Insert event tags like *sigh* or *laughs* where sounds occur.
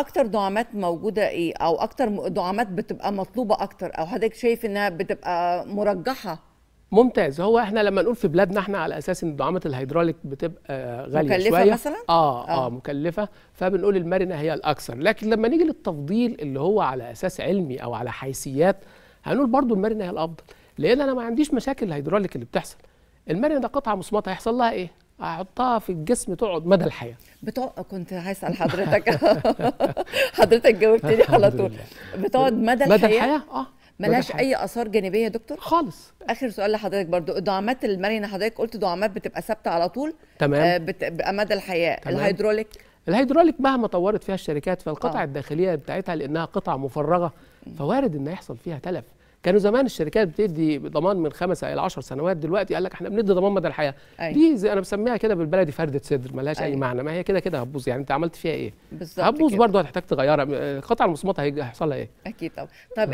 أكتر دعامات موجودة إيه؟ أو أكتر دعامات بتبقى مطلوبة أكتر أو حضرتك شايف إنها بتبقى مرجحة؟ ممتاز. هو إحنا لما نقول في بلادنا إحنا على أساس إن دعامات الهيدروليك بتبقى غالية مكلفة شوية. مثلاً؟ آه, آه. آه. مكلفة. فبنقول المرنة هي الأكثر. لكن لما نيجي للتفضيل اللي هو على أساس علمي أو على حيثيات هنقول برضو المرنة هي الأفضل. لأن أنا ما عنديش مشاكل الهيدروليك اللي بتحصل. المرنة ده قطعة مصمطه هيحصل لها إيه؟ هحطها في الجسم تقعد مدى الحياة. بتوع كنت هسأل حضرتك. *laughs* حضرتك جاوبتني على طول. بتقعد مدى, مدى الحياة؟ الحياة؟ آه. ملهاش. أي آثار جانبية يا دكتور؟ خالص. آخر سؤال لحضرتك برضو. الدعامات المرنة حضرتك قلت دعامات بتبقى ثابتة على طول. تمام. آه بتبقى مدى الحياة. تمام. الهيدروليك؟ الهيدروليك مهما طورت فيها الشركات فالقطع. آه. الداخلية بتاعتها لأنها قطع مفرغة فوارد إن يحصل فيها تلف. كانوا زمان الشركات بتدي ضمان من خمس إلى 10 سنوات دلوقتي قال لك إحنا بندي ضمان مدى الحياة. أيوة. دي زي أنا بسميها كده بالبلدي فرده صدر ملهاش أي أيوة. معنى. ما هي كده كده هتبوظ. يعني أنت عملت فيها إيه؟ بالظبط هتبوظ. برضه هتحتاج تغيرها. القطعه المصمطه هيحصل لها إيه؟ أكيد طبعا. طب